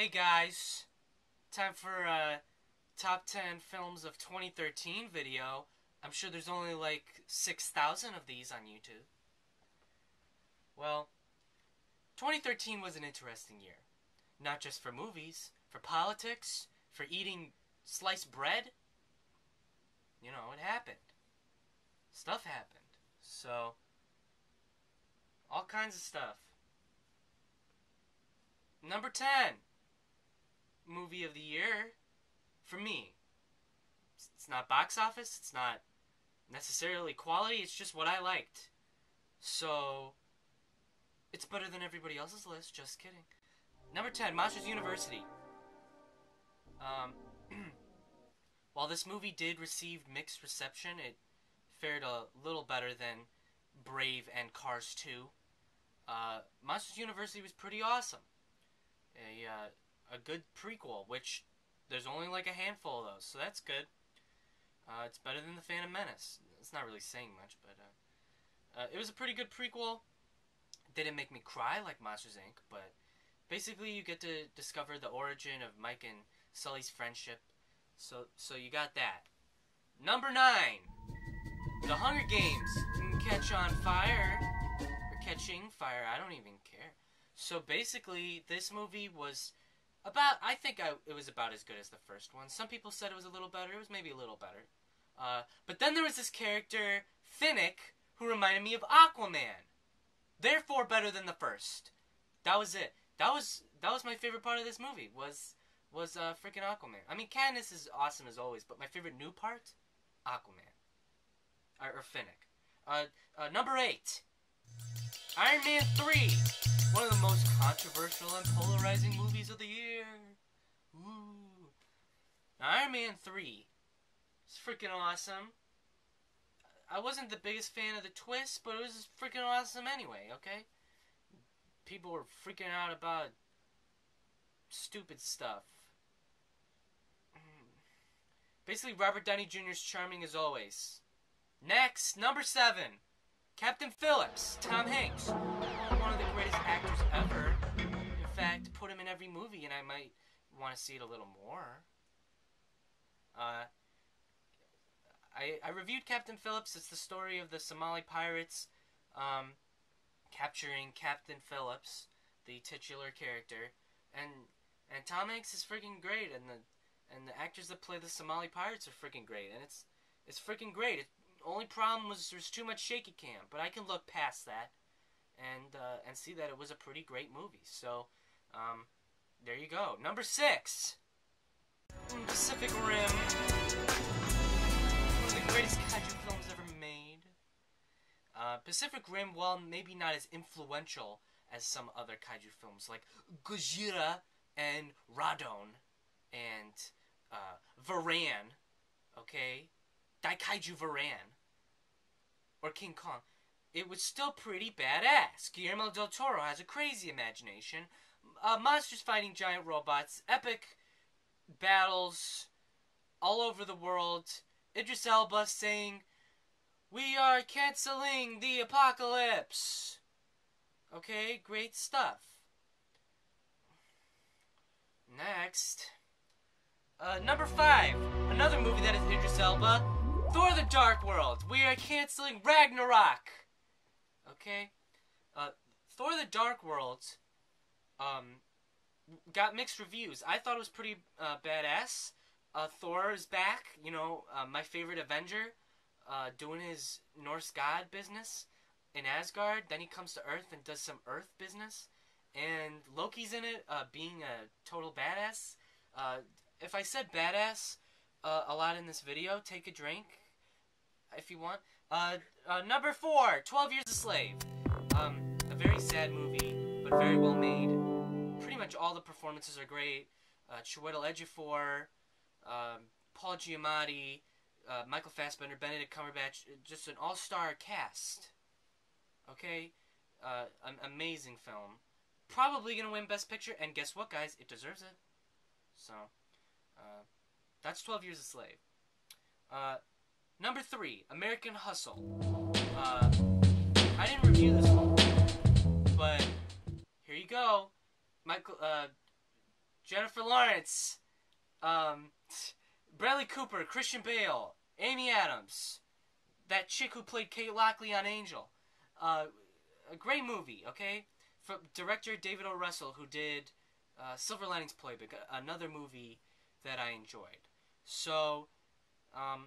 Hey guys, time for a top 10 films of 2013 video. I'm sure there's only like 6,000 of these on YouTube. Well, 2013 was an interesting year. Not just for movies, for politics, for eating sliced bread. You know, it happened. Stuff happened. So, all kinds of stuff. Number 10 movie of the year for me. It's not box office, it's not necessarily quality, it's just what I liked. So, it's better than everybody else's list, just kidding. Number 10, Monsters University. Um, while this movie did receive mixed reception, it fared a little better than Brave and Cars 2. Uh, Monsters University was pretty awesome. A, uh, a good prequel, which there's only like a handful of those, so that's good. Uh, it's better than The Phantom Menace. It's not really saying much, but uh, uh, it was a pretty good prequel. Didn't make me cry like Monsters Inc., but basically you get to discover the origin of Mike and Sully's friendship. So, so you got that. Number nine, The Hunger Games. Catch on fire or catching fire. I don't even care. So basically, this movie was about I think I, it was about as good as the first one. Some people said it was a little better. It was maybe a little better. Uh, but then there was this character Finnick who reminded me of Aquaman. Therefore, better than the first. That was it. That was that was my favorite part of this movie. Was was uh, freaking Aquaman. I mean, Katniss is awesome as always, but my favorite new part, Aquaman, or, or Finnick. Uh, uh, number eight, Iron Man three. One of the most controversial and polarizing movies of the year. Ooh. Iron Man 3 is freaking awesome. I wasn't the biggest fan of the twist, but it was freaking awesome anyway, okay? People were freaking out about stupid stuff. Basically, Robert Downey Jr. is charming as always. Next, number seven. Captain Phillips, Tom Hanks, one of the greatest actors ever. In fact, put him in every movie, and I might want to see it a little more. Uh, I I reviewed Captain Phillips. It's the story of the Somali pirates um, capturing Captain Phillips, the titular character, and and Tom Hanks is freaking great, and the and the actors that play the Somali pirates are freaking great, and it's it's freaking great. It, only problem was there's too much shaky cam, but I can look past that and uh, and see that it was a pretty great movie. So um, there you go. Number six, Pacific Rim, one of the greatest kaiju films ever made. Uh, Pacific Rim, while maybe not as influential as some other kaiju films like Gojira and Rodan and uh, Varan, okay, Daikaiju Varan, or King Kong, it was still pretty badass. Guillermo del Toro has a crazy imagination. Uh, monsters fighting giant robots, epic battles all over the world. Idris Elba saying, We are canceling the apocalypse. Okay, great stuff. Next. Uh, number five, another movie that is Idris Elba. Thor the Dark World. We are canceling Ragnarok. Okay? Uh, Thor the Dark World um, got mixed reviews. I thought it was pretty uh, badass. Uh, Thor is back, you know, uh, my favorite Avenger, uh, doing his Norse god business in Asgard. Then he comes to Earth and does some Earth business. And Loki's in it, uh, being a total badass. if I said badass a lot in this video, take a drink if you want. Uh, uh, number four, 12 Years a Slave. Um, a very sad movie, but very well made. Pretty much all the performances are great. Uh, Chiwetel Ejiofor, um, Paul Giamatti, uh, Michael Fassbender, Benedict Cumberbatch, just an all-star cast. Okay? Uh, an amazing film. Probably gonna win Best Picture, and guess what, guys? It deserves it. So, uh, that's 12 Years a Slave. Uh, Number three, American Hustle. Uh, I didn't review this one, but here you go. Michael, uh, Jennifer Lawrence, um, Bradley Cooper, Christian Bale, Amy Adams, that chick who played Kate Lockley on Angel. Uh, a great movie, okay? From director David O. Russell, who did uh, Silver Linings Playbook, another movie that I enjoyed. So, um,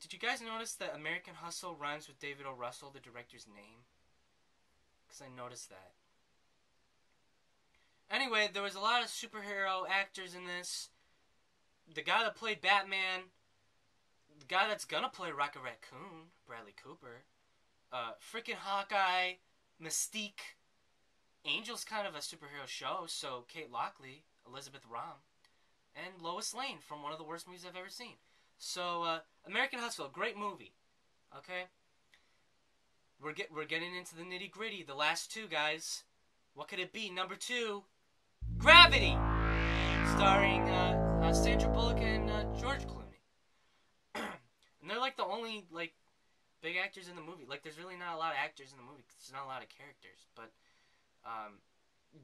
did you guys notice that American Hustle rhymes with David O. Russell, the director's name? Because I noticed that. Anyway, there was a lot of superhero actors in this. The guy that played Batman, the guy that's gonna play Rocket Raccoon, Bradley Cooper, uh, freaking Hawkeye, Mystique, Angel's kind of a superhero show, so Kate Lockley, Elisabeth Röhm, and Lois Lane from one of the worst movies I've ever seen. So, uh, American Hustle, great movie. Okay? We're get we're getting into the nitty gritty. The last two guys. What could it be? Number two, Gravity, starring uh, uh, Sandra Bullock and uh, George Clooney. and they're like the only like big actors in the movie. Like, there's really not a lot of actors in the movie. There's not a lot of characters. But um,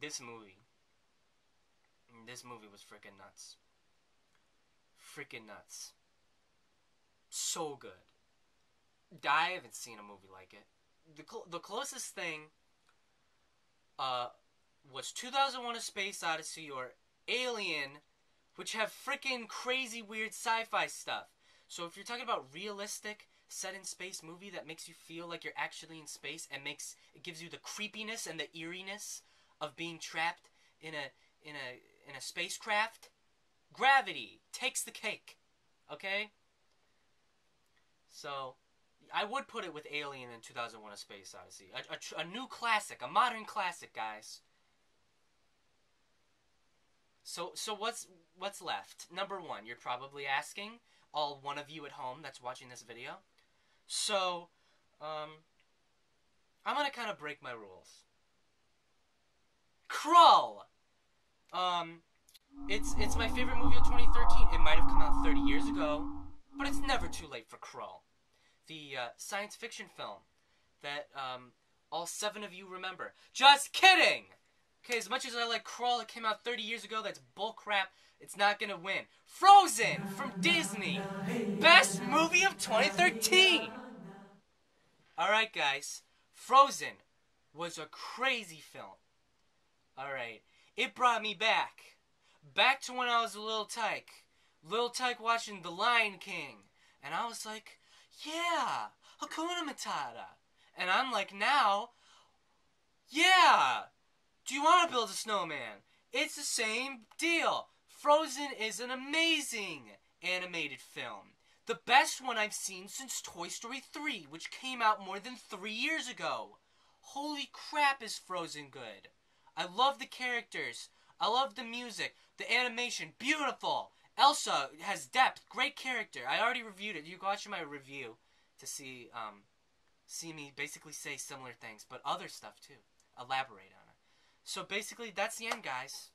this movie, this movie was freaking nuts. Freaking nuts. So good. I haven't seen a movie like it. The cl- the closest thing uh was 2001: A Space Odyssey or Alien, which have freaking crazy weird sci-fi stuff. So if you're talking about realistic set in space movie that makes you feel like you're actually in space and makes it gives you the creepiness and the eeriness of being trapped in a in a in a spacecraft, Gravity takes the cake. Okay? So, I would put it with Alien in 2001: A Space Odyssey, a, a, a new classic, a modern classic, guys. So, so what's what's left? Number one, you're probably asking, all one of you at home that's watching this video. So, um, I'm gonna kind of break my rules. Krull. Um, it's it's my favorite movie of 2013. It might have come out 30 years ago, but it's never too late for Krull, the uh, science fiction film that um, all seven of you remember. Just kidding. Okay, as much as I like Krull, it came out 30 years ago. That's bullcrap. It's not gonna win. Frozen from Disney. Best movie of 2013. Alright, guys. Frozen was a crazy film. Alright. It brought me back. Back to when I was a little tyke. Little tyke watching The Lion King. And I was like, yeah, Hakuna Matata. And I'm like, now, yeah, do you want to build a snowman? It's the same deal. Frozen is an amazing animated film. The best one I've seen since Toy Story 3, which came out more than three years ago. Holy crap, is Frozen good. I love the characters. I love the music. The animation, beautiful. Elsa has depth, great character. I already reviewed it. You can watch my review to see um, see me basically say similar things, but other stuff too. Elaborate on it. So basically, that's the end, guys.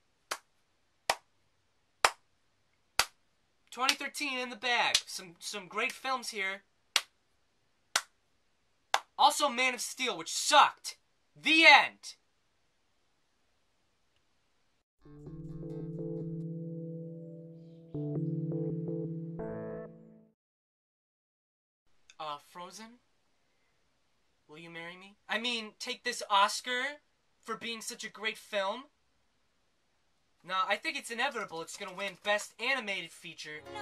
2013 in the bag. Some some great films here. Also Man of Steel, which sucked. The end. uh, Frozen? Will you marry me? I mean, take this Oscar for being such a great film. Nah, I think it's inevitable it's gonna win Best Animated Feature. No,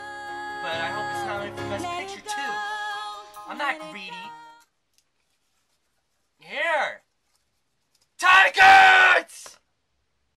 but I hope it's nominated for Best Picture go, too. I'm not greedy. Here, Here! Tigers!